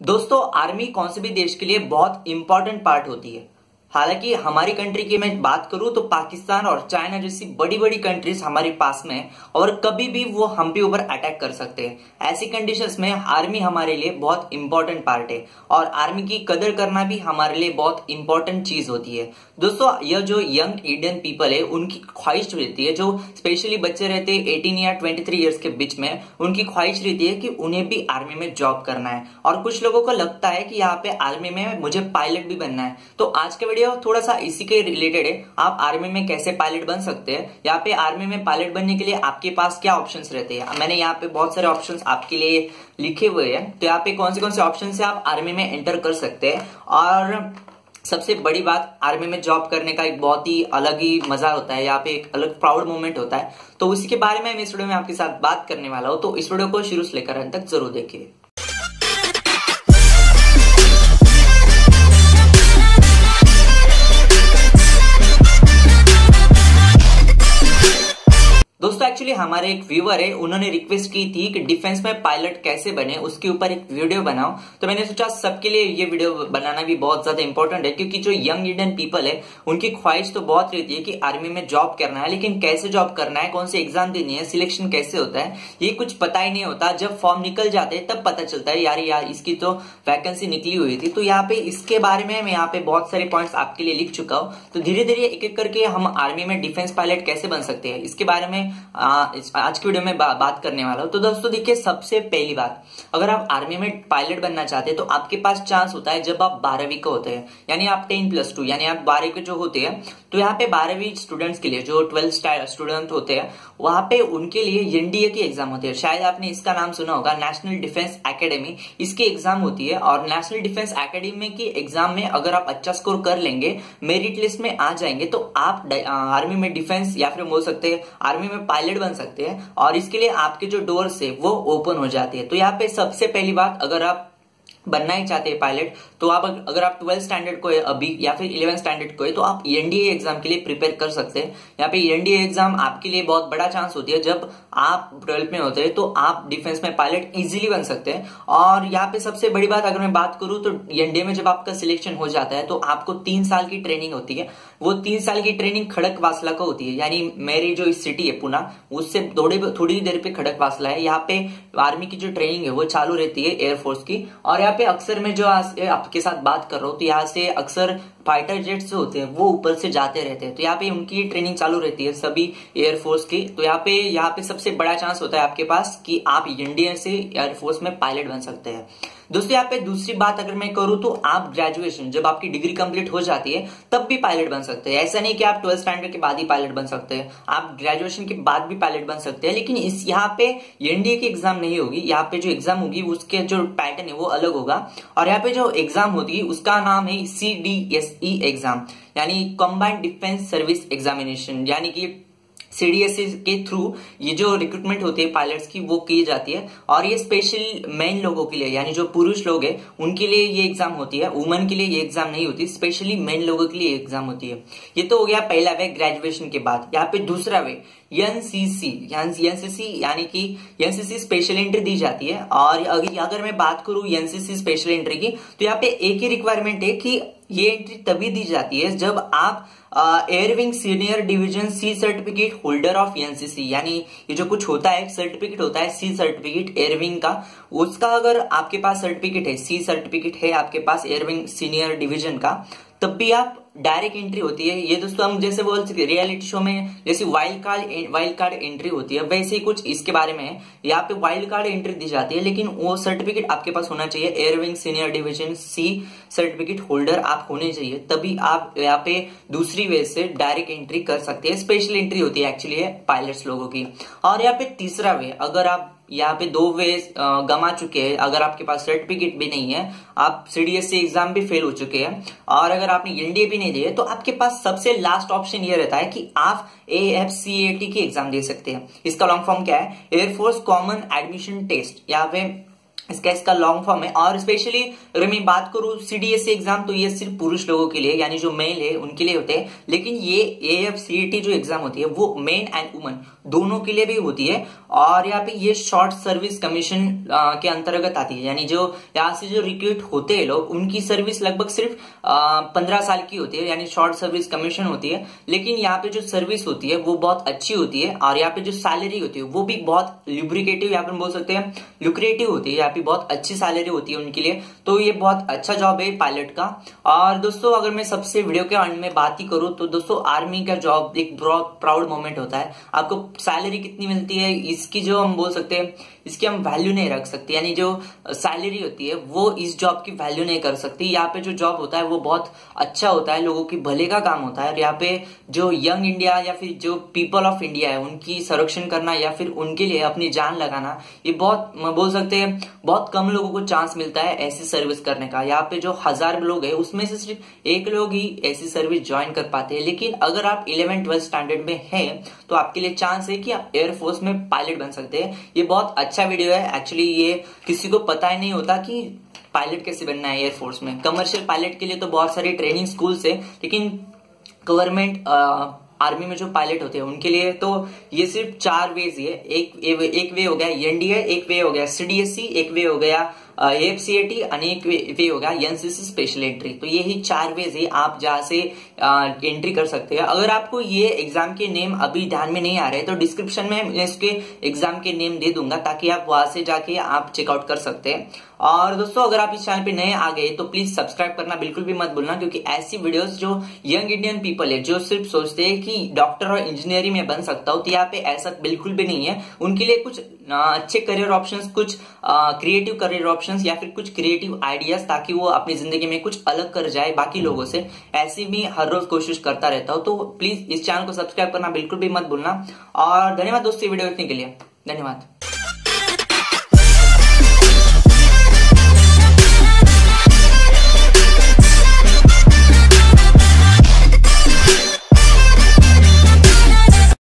दोस्तों आर्मी कौन से भी देश के लिए बहुत इंपॉर्टेंट पार्ट होती है। हालाँकि हमारी कंट्री की मैं बात करूँ तो पाकिस्तान और चाइना जैसी बड़ी बड़ी कंट्रीज़ हमारे पास में है और कभी भी वो हम पे ऊपर अटैक कर सकते हैं। ऐसी कंडीशंस में आर्मी हमारे लिए बहुत इंपॉर्टेंट पार्ट है और आर्मी की कदर करना भी हमारे लिए बहुत इंपॉर्टेंट चीज़ होती है। दोस्तों, यह जो यंग इंडियन पीपल है, उनकी ख्वाहिश रहती है, जो स्पेशली बच्चे रहते हैं एटीन या ट्वेंटी थ्री ईयर्स के बीच में, उनकी ख्वाहिश रहती है कि उन्हें भी आर्मी में जॉब करना है। और कुछ लोगों को लगता है कि यहाँ पे आर्मी में मुझे पायलट भी बनना है। तो आज के वीडियो थोड़ा सा इसी के रिलेटेड है। आप आर्मी में कैसे पायलट बन सकते हैं? यहाँ पे आर्मी में पायलट बनने के लिए आपके पास क्या ऑप्शंस रहते हैं? मैंने यहाँ पे बहुत सारे ऑप्शंस आपके लिए लिखे हुए हैं। तो यहाँ पे कौन से कौन से ऑप्शन से आप आर्मी में एंटर कर सकते हैं? और सबसे बड़ी बात आर्मी में जॉब करने का एक बहुत ही अलग ही मज़ा होता है। यहाँ पे एक अलग प्राउड मोमेंट होता है। तो उसी के बारे में मैं इस वीडियो में आपके साथ बात करने वाला हूँ। तो इस वीडियो को शुरू से लेकर अंत तक ज़रूर देखिए। एक्चुअली हमारे एक व्यूअर है, उन्होंने रिक्वेस्ट की थी कि डिफेंस में पायलट कैसे बने, उसके ऊपर एक वीडियो बनाओ। तो मैंने सोचा सबके लिए ये वीडियो बनाना भी बहुत ज़्यादा इंपॉर्टेंट है, क्योंकि जो यंग इंडियन पीपल है, उनकी ख्वाहिश तो बहुत रहती है कि आर्मी में जॉब करना है, लेकिन कैसे जॉब करना है, कौन सी एग्ज़ाम देनी है सिलेक्शन कैसे होता है, ये कुछ पता ही नहीं होता। जब फॉर्म निकल जाते हैं, तब पता चलता है, यार यार, इसकी तो वैकेंसी निकली हुई थी। तो यहाँ पे इसके बारे में मैं यहाँ पे बहुत सारे पॉइंट्स आपके लिए लिख चुका हूँ। तो धीरे धीरे एक एक करके हम आर्मी में डिफेंस पायलट कैसे बन सकते हैं, इसके बारे में आज की वीडियो में बा, बात करने वाला हूँ। तो दोस्तों देखिए सबसे पहली बात अगर आप आर्मी में पायलट बनना चाहते हैं तो आपके पास चांस होता है जब आप बारहवीं का होते हैं यानी आप टेन प्लस टू यानी आप बारहवीं के जो होते हैं तो यहाँ पे बारहवीं स्टूडेंट्स के लिए जो ट्वेल्थ स्टूडेंट होते हैं वहाँ पे उनके लिए एनडीए की एग्ज़ाम होती है। शायद आपने इसका नाम सुना होगा नेशनल डिफेंस एकेडमी इसकी एग्ज़ाम होती है और नेशनल डिफेंस एकेडमी की एग्ज़ाम में अगर आप अच्छा स्कोर कर लेंगे मेरिट लिस्ट में आ जाएँगे तो आप आर्मी में डिफेंस या फिर बोल सकते हैं आर्मी में पायलट बन सकते हैं और इसके लिए आपके जो डोर्स है, वो ओपन हो जाते हैं। तो यहाँ पे सबसे पहली बात, अगर आप बनना ही चाहते हैं पायलट तो आप अगर आप ट्वेल्थ स्टैंडर्ड को अभी या फिर इलेवन स्टैंडर्ड को है तो आप एनडीए एग्ज़ाम के लिए प्रिपेयर कर सकते हैं। यहाँ पे एनडीए एग्ज़ाम आपके लिए बहुत बड़ा चांस होती है। जब आप ट्वेल्थ में होते हैं तो आप डिफेंस में पायलट इजीली बन सकते हैं। और यहाँ पे सबसे बड़ी बात अगर मैं बात करूँ तो एनडीए में जब आपका सिलेक्शन हो जाता है तो आपको तीन साल की ट्रेनिंग होती है। वो तीन साल की ट्रेनिंग खड़क वासला को होती है। यानी मेरी जो सिटी है पुना उससे थोड़ी थोड़ी देर पे खड़क वासला है। यहाँ पे आर्मी की जो ट्रेनिंग है, वो चालू रहती है एयरफोर्स की। और यहाँ पे अक्सर में जो आपके साथ बात कर रहा हूँ तो यहाँ से अक्सर फाइटर जेट्स जो होते हैं, वो ऊपर से जाते रहते हैं। तो यहाँ पे उनकी ट्रेनिंग चालू रहती है सभी एयरफोर्स की। तो यहाँ पे यहाँ पे सबसे बड़ा चांस होता है आपके पास कि आप इंडियन से एयरफोर्स में पायलट बन सकते हैं। दोस्तों, यहाँ पे दूसरी बात अगर मैं करूँ तो आप ग्रेजुएशन जब आपकी डिग्री कंप्लीट हो जाती है, तब भी पायलट बन सकते हैं। ऐसा नहीं कि आप ट्वेल्थ स्टैंडर्ड के बाद ही पायलट बन सकते हैं। आप ग्रेजुएशन के बाद भी पायलट बन सकते हैं, लेकिन इस यहाँ पे एनडीए की एग्ज़ाम नहीं होगी। यहाँ पे जो एग्ज़ाम होगी, उसके जो पैटर्न है, वो अलग होगा। और यहाँ पे जो एग्ज़ाम होगी उसका नाम है सी एग्ज़ाम यानी कंबाइंड डिफेंस सर्विस एग्जामिनेशन यानी कि सीडीएस के थ्रू ये जो रिक्रूटमेंट होती है पायलट्स की, वो की जाती है। और ये स्पेशल मेन लोगों के लिए, यानी जो पुरुष लोग हैं, उनके लिए ये एग्ज़ाम होती है। वुमेन के लिए ये एग्ज़ाम नहीं होती स्पेशली मेन लोगों के लिए एग्ज़ाम होती है। ये तो हो गया पहला वे ग्रेजुएशन के बाद। यहाँ पे दूसरा वे एनसीसी एनसीसी यानी कि एनसीसी स्पेशल एंट्री दी जाती है। और अगर मैं बात करूँ एनसीसी स्पेशल एंट्री की तो यहाँ पे एक ही रिक्वायरमेंट है कि ये एंट्री तभी दी जाती है जब आप air wing senior division C certificate holder of NCC यानी ये जो कुछ होता है सर्टिफिकेट होता है सी सर्टिफिकेट एयरविंग का, उसका अगर आपके पास सर्टिफिकेट है सी सर्टिफिकेट है आपके पास एयरविंग सीनियर डिवीज़न का तब भी आप डायरेक्ट एंट्री होती है। ये दोस्तों हम जैसे बोल सकते रियलिटी शो में जैसे wild card wild card entry होती है, वैसे ही कुछ इसके बारे में है यहाँ पे वाइल्ड कार्ड एंट्री दी जाती है, लेकिन वो सर्टिफिकेट आपके पास होना चाहिए। Air wing senior division C certificate holder आप होने चाहिए, तभी आप यहाँ पे दूसरी वे से डायरेक्ट एंट्री कर सकते हैं। स्पेशल एंट्री होती है एक्चुअली पायलट्स लोगों की। और यहाँ पे तीसरा वे अगर आप यहाँ पे दो वे गमा चुके हैं। अगर आपके पास सर्टिफिकेट भी नहीं है, आप सीडीएस से एग्ज़ाम भी फेल हो चुके हैं। और अगर आपने एनडीए भी नहीं दिए तो आपके पास सबसे लास्ट ऑप्शन ये रहता है कि आप A F C A T की एग्ज़ाम दे सकते हैं। इसका लॉन्ग फॉर्म क्या है? एयरफोर्स कॉमन एडमिशन टेस्ट यहाँ पे इसका इसका लॉन्ग फॉर्म है। और स्पेशली अगर मैं बात करूँ सीडीएससी एग्ज़ाम तो ये सिर्फ़ पुरुष लोगों के लिए, यानी जो मेल है, उनके लिए होते हैं। लेकिन ये ए एफ़ सी टी जो एग्ज़ाम होती है, वो मेन एंड वुमन दोनों के लिए भी होती है। और यहाँ पे ये शॉर्ट सर्विस कमीशन के अंतर्गत आती है। यानी जो यहाँ से जो रिक्रूट होते हैं लोग, उनकी सर्विस लगभग सिर्फ़ पंद्रह साल की होती है। यानी शॉर्ट सर्विस कमीशन होती है। लेकिन यहाँ पे जो सर्विस होती है, वो बहुत अच्छी होती है। और यहाँ पे जो सैलरी होती है, वो भी बहुत लिब्रिकेटिव यहाँ पे बोल सकते हैं लुक्रेटिव होती है। यहाँ पे बहुत अच्छी सैलरी होती है उनके लिए तो ये बहुत अच्छा जॉब है पायलट का। और दोस्तों, अगर मैं सबसे वीडियो के अंत में बात ही करूँ तो दोस्तों आर्मी का जॉब एक प्राउड मोमेंट होता है। आपको सैलरी कितनी मिलती है, इसकी जो हम बोल सकते हैं, इसकी हम वैल्यू नहीं रख सकते। यानी जो सैलरी होती है, वो इस जॉब की वैल्यू नहीं कर सकती। यहाँ पे जो जॉब होता है, वो बहुत अच्छा होता है, लोगों की भले का काम होता है। और यहाँ पे जो यंग इंडिया या फिर जो पीपल ऑफ़ इंडिया है, उनकी संरक्षण करना या फिर उनके लिए अपनी जान लगाना, ये बहुत बोल सकते हैं बहुत कम लोगों को चांस मिलता है ऐसी सर्विस करने का। यहाँ पे जो हज़ार लोग है, उसमें से सिर्फ़ एक लोग ही ऐसी सर्विस ज्वाइन कर पाते हैं। लेकिन अगर आप इलेवन ट्वेल्थ स्टैंडर्ड में हैं तो आपके लिए चांस है कि आप एयरफोर्स में पायलट बन सकते हैं। ये बहुत अच्छा वीडियो है। एक्चुअली ये किसी को पता ही नहीं होता कि पायलट कैसे बनना है एयरफोर्स में। कमर्शियल पायलट के लिए तो बहुत सारी ट्रेनिंग स्कूल्स है, लेकिन गवर्नमेंट आर्मी में जो पायलट होते हैं, उनके लिए तो ये सिर्फ़ चार वेज ही है। एक एक वे हो गया एनडीए, एक वे हो गया सीडीएससी एक वे हो गया एफ़ सी टी अनेक वे होगा एनसीसी स्पेशल एंट्री तो ये ही चार वेज है, आप जहाँ से एंट्री कर सकते हैं। अगर आपको ये एग्ज़ाम के नेम अभी ध्यान में नहीं आ रहे तो डिस्क्रिप्शन में इसके एग्ज़ाम के नेम दे दूँगा, ताकि आप वहाँ से जाके आप चेकआउट कर सकते हैं। और दोस्तों, अगर आप इस चैनल पे नए आ गए तो प्लीज़ सब्सक्राइब करना बिल्कुल भी मत भूलना, क्योंकि ऐसी वीडियोस जो यंग इंडियन पीपल है, जो सिर्फ़ सोचते हैं कि डॉक्टर और इंजीनियरिंग में बन सकता हूँ तो यहाँ पे ऐसा बिल्कुल भी नहीं है। उनके लिए कुछ अच्छे करियर ऑप्शंस कुछ क्रिएटिव करियर ऑप्शंस या फिर कुछ क्रिएटिव आइडियाज़ ताकि वो अपनी ज़िंदगी में कुछ अलग कर जाए बाकी लोगों से, ऐसी भी हर रोज कोशिश करता रहता हूँ। तो प्लीज़ इस चैनल को सब्सक्राइब करना बिल्कुल भी मत भूलना। और धन्यवाद दोस्तों वीडियो देखने के लिए। धन्यवाद।